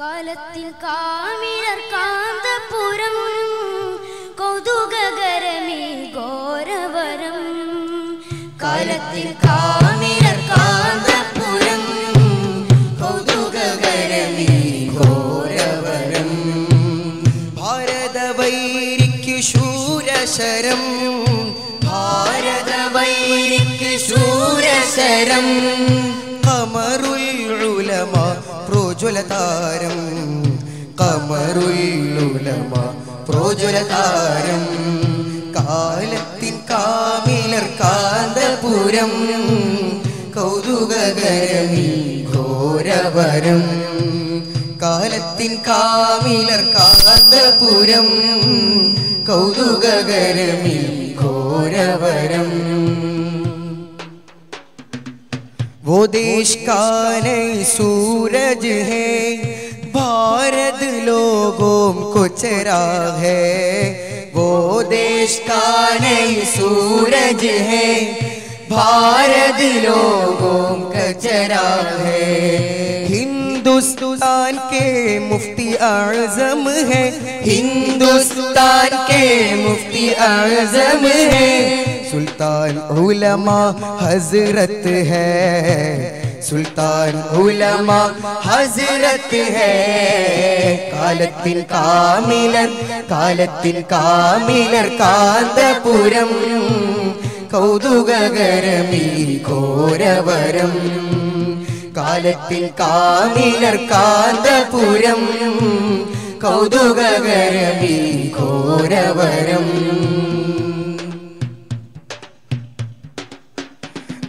കാലത്തിൽ കാമിഴർ കാന്തപുരം കൗതുകകരമേ ഘോരവരം. കാലത്തിൽ കാമിഴർ കാന്തപുരം കൗതുകകരമേ ഘോരവരം. ഭാരതവൈരിക്കു ശൂരശരം. ഭാരതവൈരിക്കു ശൂരശരം. ഉലമ പ്രോജ്വലതാരം കമറുള്ളുലമ പ്രോജ്വലതാരം കാലത്തിൻ കാമിലർ കാന്തപുരം കൗതുകകരമി ഘോരവരം കാലത്തിൻ കാമിലർ കാന്തപുരം കൗതുകകരമി ഘോരവരം. वो देश का नहीं सूरज है, भारत लोगों को चिराग है। वो देश का नहीं सूरज है, भारत लोगों का चिराग है। हिंदुस्तान के मुफ्ती आज़म है, हिंदुस्तान के मुफ्ती आज़म है। സുൽത്താൻ ഉലമ ഹസരത്ത് ഹേ. സുൽത്താൻ ഉലമ ഹസരത്ത് ഹേ. കാലത്തിൻ കാമിലർ കാലത്തിൻ കാമിലർ കാന്തപുരം. കൗതുകകരമീ ഘോരവരം. കാലത്തിൽ കാമിലർ Kanthapuram. കൗതുകകരമീ ഘോരവരം.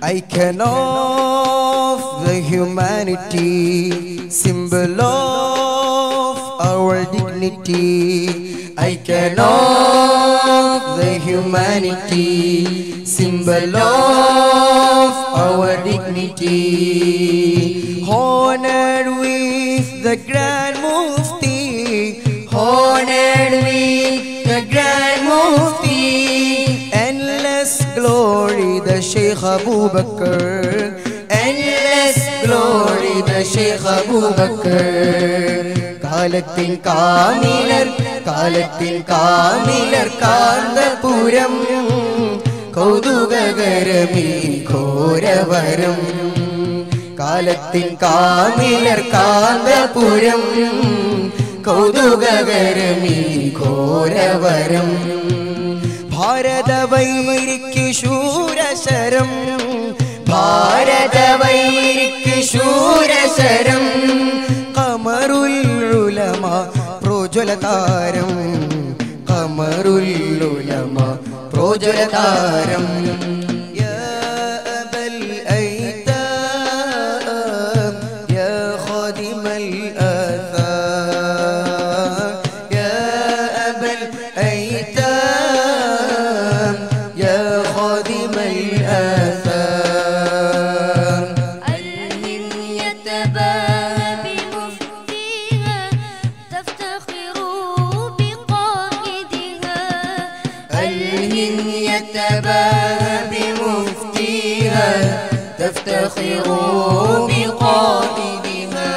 Icon of the humanity, symbol of our dignity. Icon of the humanity, symbol of our dignity. Honored with the Grand glory, the Sheikh Abu Bakr. Endless glory, the Sheikh Abu Bakr. കാലത്തിൻ കാമിലർ കാലത്തിൻ കാമിലർ Kanthapuram കൗതുകകരമീ ഘോരവരം കാലത്തിൻ കാമിലർ Kanthapuram കൗതുകകരമീ ഘോരവരം ഭാരതവൈരിക്കു ശൂരശരം. ഭാരതവൈരിക്ക് ശൂരശരം. Kamarul ഉലമ പ്രോജ്വലതാരം. കമറുൽ ഉലമ പ്രോജ്വലതാരം. الهن يتباهى بمفتيها تفتخر بقائدها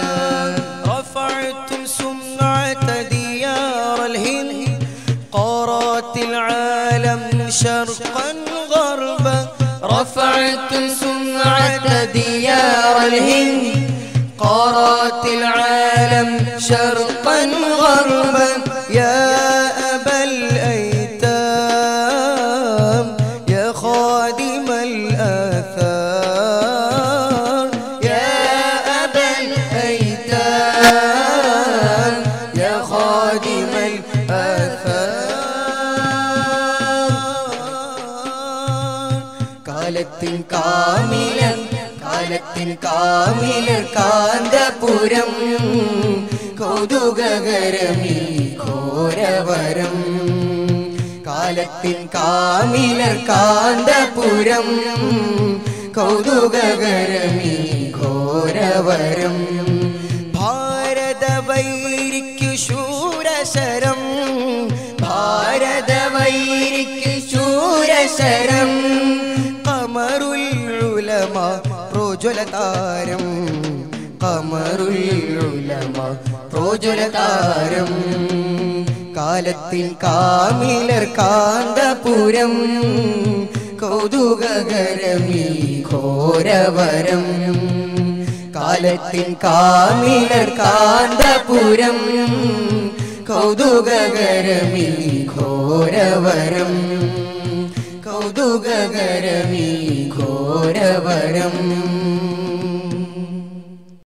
رفعتم سمعة ديار الهند قارات العالم شرقا غربا رفعتم سمعة ديار الهند قارات العالم خادم الآثار കാലത്തിൻ കാമിലൻ കാലത്തിൻ കാമിലർ കാന്തപുരം കൗതുകകരമീ ഘോരവരം കാലത്തിൻ കാമിലർ കാന്തപുരം കൗതുകകരമീ ഘോരവരം ശൂരശരം. ഭാരതവൈരിക്ക് ശൂരശരം. കമറുല്ലുലമ പ്രോജ്വലതാരം. കമറുല്ലുലമ പ്രോജ്വലതാരം. കാലത്തിൽ കാമിലർ കാന്തപുരം. കൗതുകകരമീ ഘോരവരം. കാലത്തിൽ കാമിലർ കാന്തപുരം. कौतुकगरमि घोरवरम् कौतुकगरमि घोरवरम्